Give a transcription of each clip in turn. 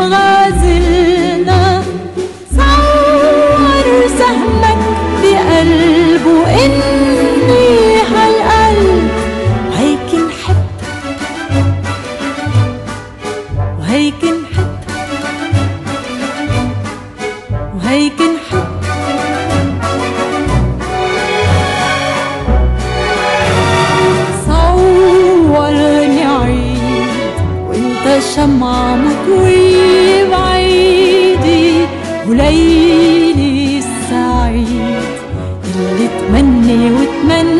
مغازلنا. صور سهمك بقلبه إني هالقلب وهيك نحب وهيك نحب وهيك نحب شمع مكوي بعيدي وليلي السعيد. اللي تمني وتمني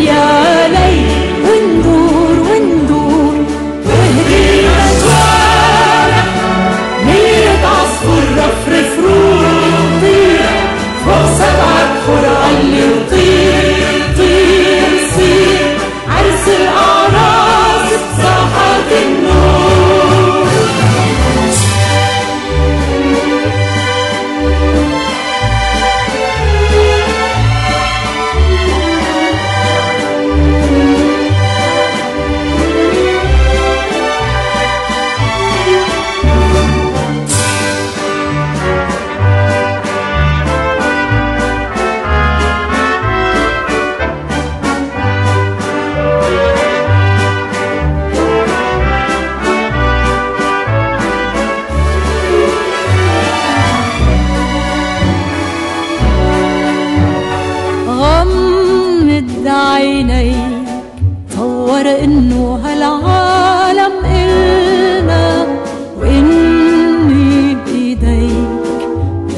Yeah. غمض عينيك تصور إنه هالعالم إلنا وإني بإيديك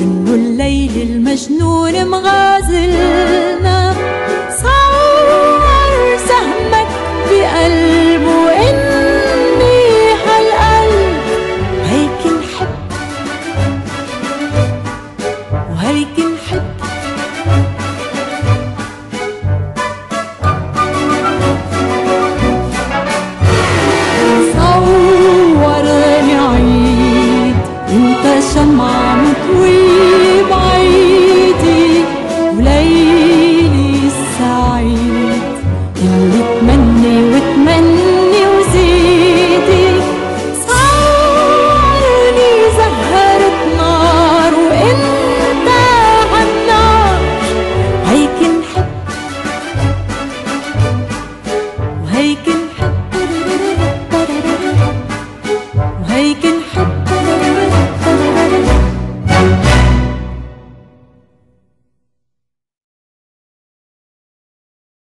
إنه الليل المجنون مغازلنا صور سهمك بقلبه اني هالقلب هيك نحب وهيك